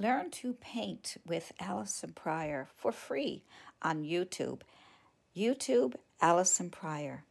Learn to paint with Allison Pryor for free on YouTube. YouTube, Allison Pryor.